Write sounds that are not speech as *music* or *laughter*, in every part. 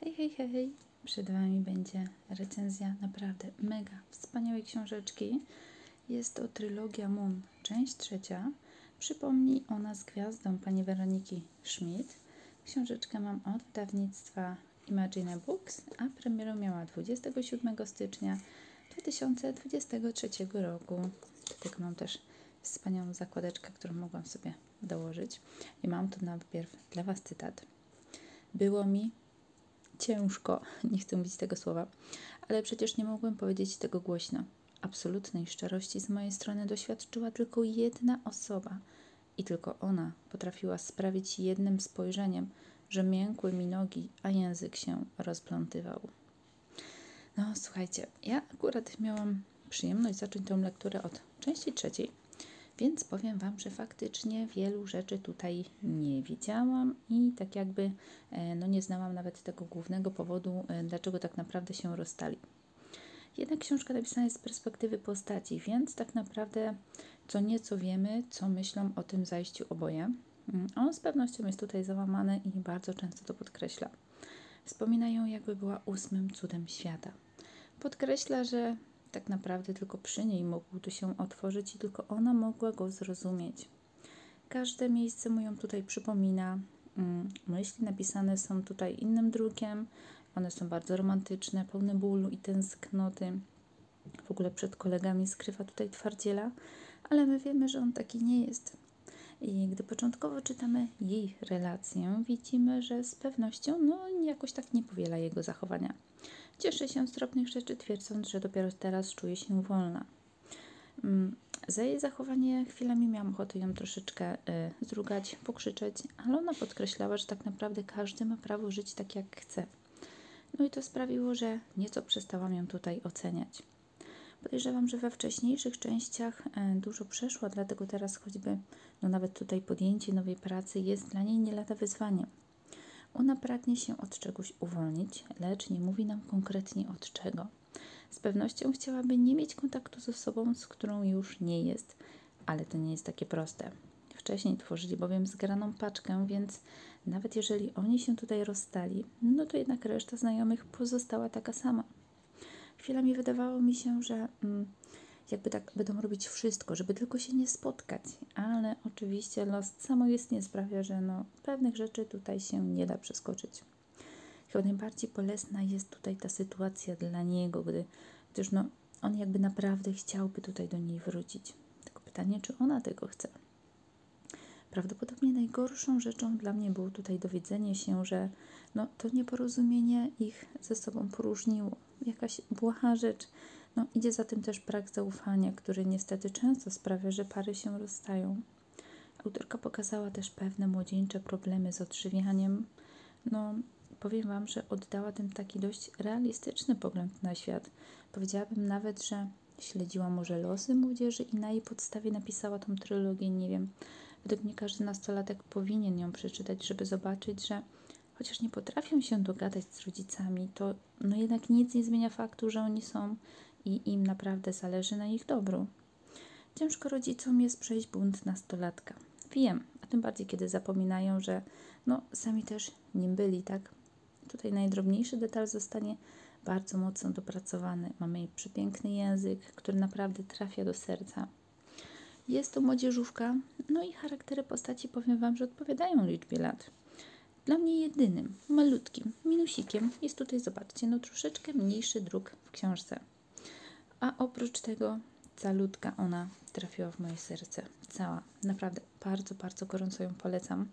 Hej, hej, hej! Przed Wami będzie recenzja naprawdę mega wspaniałej książeczki. Jest to trylogia Moon, część trzecia. Przypomnij ona z gwiazdą pani Weroniki Schmidt. Książeczkę mam od wydawnictwa Imagine Books, a premierę miała 27 stycznia 2023 roku. Do tego mam też wspaniałą zakładeczkę, którą mogłam sobie dołożyć. I mam tu najpierw dla Was cytat. Było mi ciężko, *laughs* nie chcę mówić tego słowa, ale przecież nie mogłem powiedzieć tego głośno. Absolutnej szczerości z mojej strony doświadczyła tylko jedna osoba i tylko ona potrafiła sprawić jednym spojrzeniem, że miękły mi nogi, a język się rozplątywał. No, słuchajcie, ja akurat miałam przyjemność zacząć tę lekturę od części trzeciej, więc powiem Wam, że faktycznie wielu rzeczy tutaj nie widziałam i tak jakby e, no nie znałam nawet tego głównego powodu, e, dlaczego tak naprawdę się rozstali. Jednak książka napisana jest z perspektywy postaci, więc tak naprawdę co nieco wiemy, co myślą o tym zajściu oboje. Mm, on z pewnością jest tutaj załamany i bardzo często to podkreśla. Wspominają, jakby była ósmym cudem świata. Podkreśla, że tak naprawdę tylko przy niej mógł tu się otworzyć i tylko ona mogła go zrozumieć. Każde miejsce mu ją tutaj przypomina. Mm, myśli napisane są tutaj innym drukiem. One są bardzo romantyczne, pełne bólu i tęsknoty. W ogóle przed kolegami skrywa tutaj twardziela, ale my wiemy, że on taki nie jest. I gdy początkowo czytamy jej relację, widzimy, że z pewnością no, jakoś tak nie powiela jego zachowania. Cieszy się z drobnych rzeczy, twierdząc, że dopiero teraz czuje się wolna. Mm, za jej zachowanie chwilami miałam ochotę ją troszeczkę y, zrugać, pokrzyczeć, ale ona podkreślała, że tak naprawdę każdy ma prawo żyć tak jak chce. No i to sprawiło, że nieco przestałam ją tutaj oceniać. Podejrzewam, że we wcześniejszych częściach y, dużo przeszła, dlatego teraz choćby, no nawet tutaj podjęcie nowej pracy jest dla niej nie lada wyzwaniem. Ona pragnie się od czegoś uwolnić, lecz nie mówi nam konkretnie od czego. Z pewnością chciałaby nie mieć kontaktu z osobą, z którą już nie jest, ale to nie jest takie proste. Wcześniej tworzyli bowiem zgraną paczkę, więc nawet jeżeli oni się tutaj rozstali, no to jednak reszta znajomych pozostała taka sama. Chwilami wydawało mi się, że mm, jakby tak będą robić wszystko, żeby tylko się nie spotkać, ale oczywiście los samoistnie sprawia, że no, pewnych rzeczy tutaj się nie da przeskoczyć. Chyba najbardziej bolesna jest tutaj ta sytuacja dla niego, gdy, gdyż no, on jakby naprawdę chciałby tutaj do niej wrócić. Tylko pytanie, czy ona tego chce. Prawdopodobnie najgorszą rzeczą dla mnie było tutaj dowiedzenie się, że no, to nieporozumienie ich ze sobą poróżniło. Jakaś błaha rzecz, no, idzie za tym też brak zaufania, który niestety często sprawia, że pary się rozstają. Autorka pokazała też pewne młodzieńcze problemy z odżywianiem. No, powiem Wam, że oddała tym taki dość realistyczny pogląd na świat. Powiedziałabym nawet, że śledziła może losy młodzieży i na jej podstawie napisała tą trylogię, nie wiem. Według mnie każdy nastolatek powinien ją przeczytać, żeby zobaczyć, że chociaż nie potrafią się dogadać z rodzicami, to no jednak nic nie zmienia faktu, że oni są i im naprawdę zależy na ich dobru. Ciężko rodzicom jest przejść bunt nastolatka. Wiem, a tym bardziej, kiedy zapominają, że no, sami też nim byli, tak? Tutaj najdrobniejszy detal zostanie bardzo mocno dopracowany. Mamy przepiękny język, który naprawdę trafia do serca. Jest to młodzieżówka, no i charaktery postaci powiem Wam, że odpowiadają liczbie lat. Dla mnie jedynym, malutkim minusikiem jest tutaj, zobaczcie, no troszeczkę mniejszy druk w książce. A oprócz tego calutka ona trafiła w moje serce. Cała. Naprawdę bardzo, bardzo gorąco ją polecam.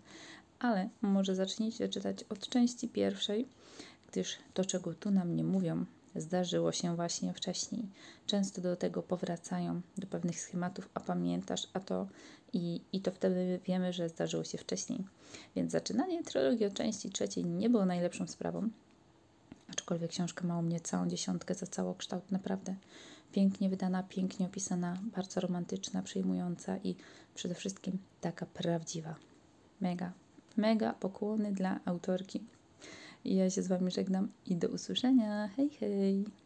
Ale może zacznijcie czytać od części pierwszej, gdyż to, czego tu nam nie mówią, zdarzyło się właśnie wcześniej. Często do tego powracają, do pewnych schematów, a pamiętasz, a to i, i to wtedy wiemy, że zdarzyło się wcześniej. Więc zaczynanie trylogii od części trzeciej nie było najlepszą sprawą, aczkolwiek książka ma u mnie całą dziesiątkę za całokształt, naprawdę pięknie wydana, pięknie opisana, bardzo romantyczna, przejmująca i przede wszystkim taka prawdziwa. Mega, mega pokłony dla autorki. I ja się z Wami żegnam i do usłyszenia. Hej, hej!